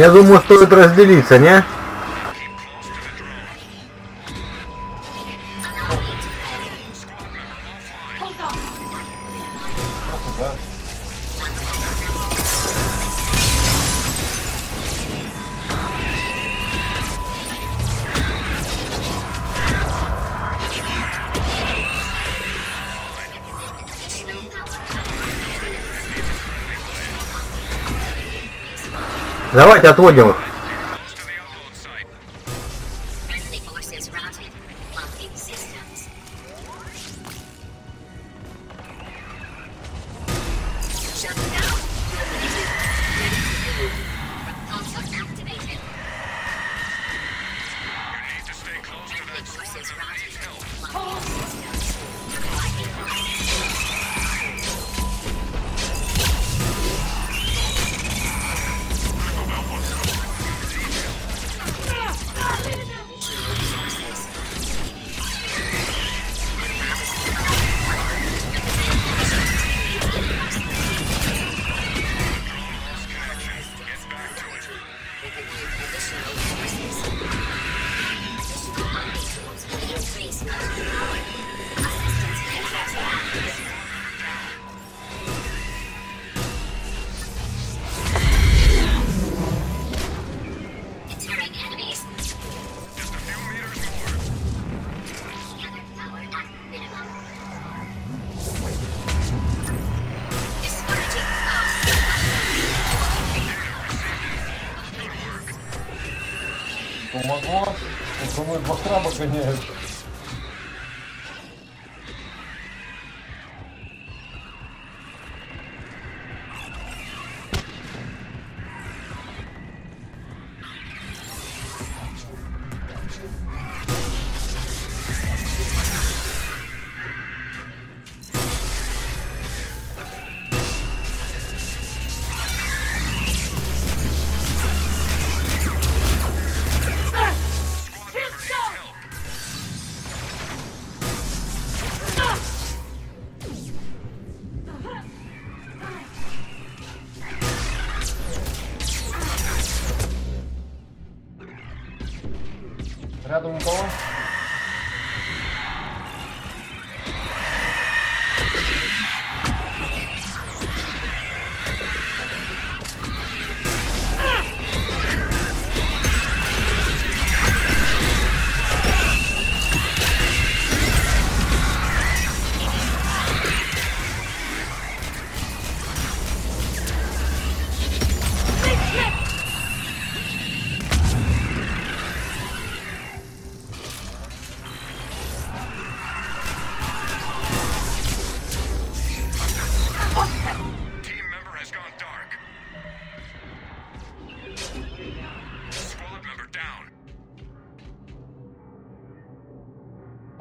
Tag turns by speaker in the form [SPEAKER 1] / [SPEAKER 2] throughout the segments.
[SPEAKER 1] Я думаю, стоит разделиться, не? Давайте отводим их.
[SPEAKER 2] Помогло. За мной два краба гоняют.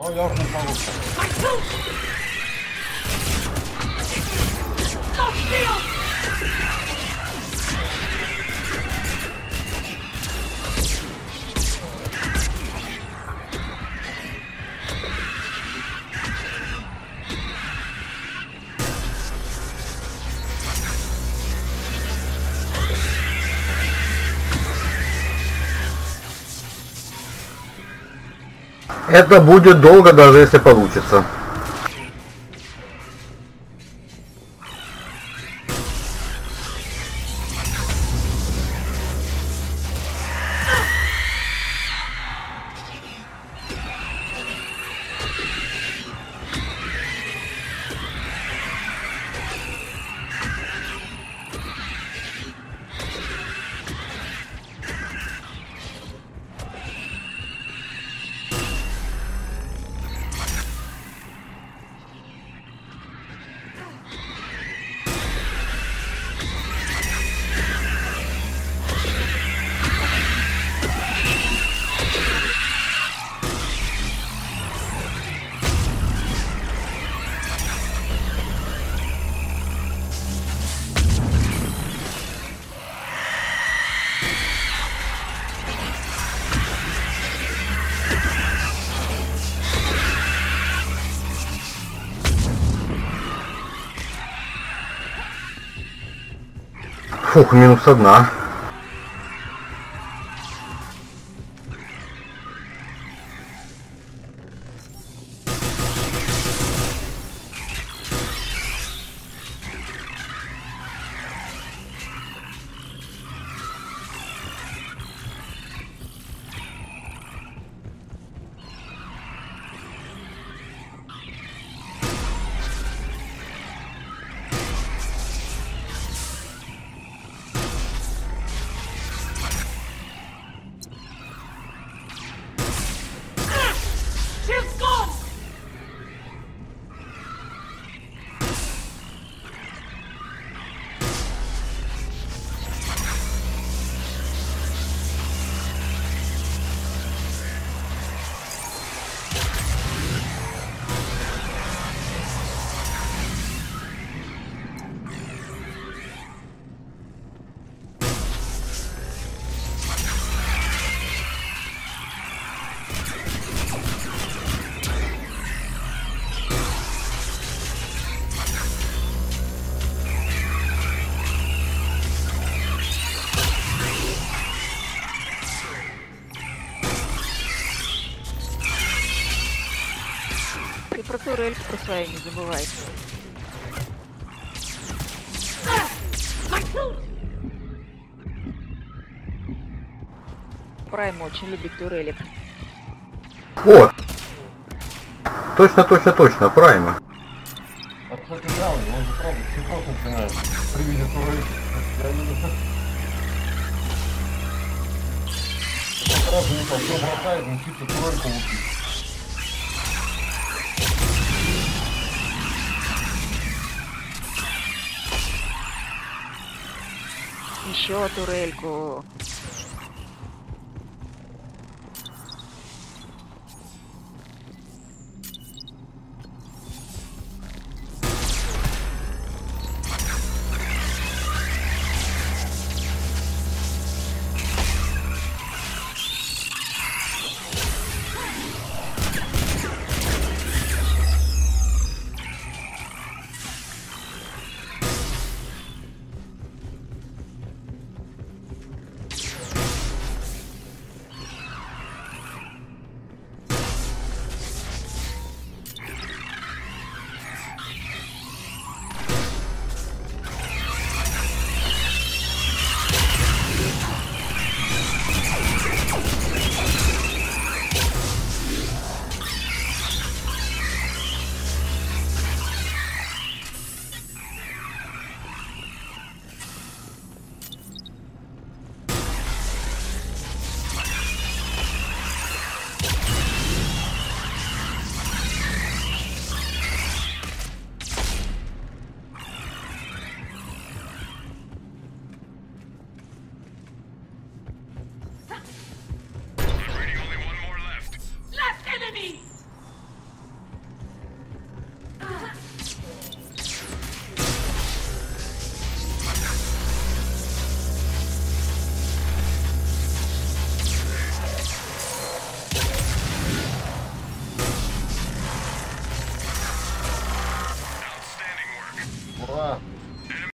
[SPEAKER 2] О, я уже
[SPEAKER 1] Это будет долго, даже если получится. Фух, минус одна.
[SPEAKER 3] Турельку про свою не забывайте. Прайм очень любит турелек.
[SPEAKER 4] Вот. Точно, точно, точно, прайма.
[SPEAKER 2] А кстати, да, он же правда цветок начинает при виде турели. Я не знаю. Сразу не все бросает, мчится турельку лупить.
[SPEAKER 3] Еще турельку.